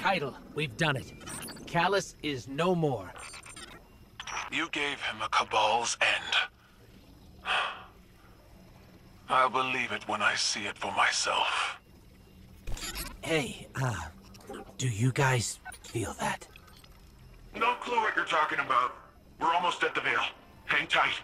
Caiatl, we've done it. Calus is no more. You gave him a Cabal's end. I'll believe it when I see it for myself. Hey, uh, do you guys feel that? No clue what you're talking about. We're almost at the Veil. Hang tight.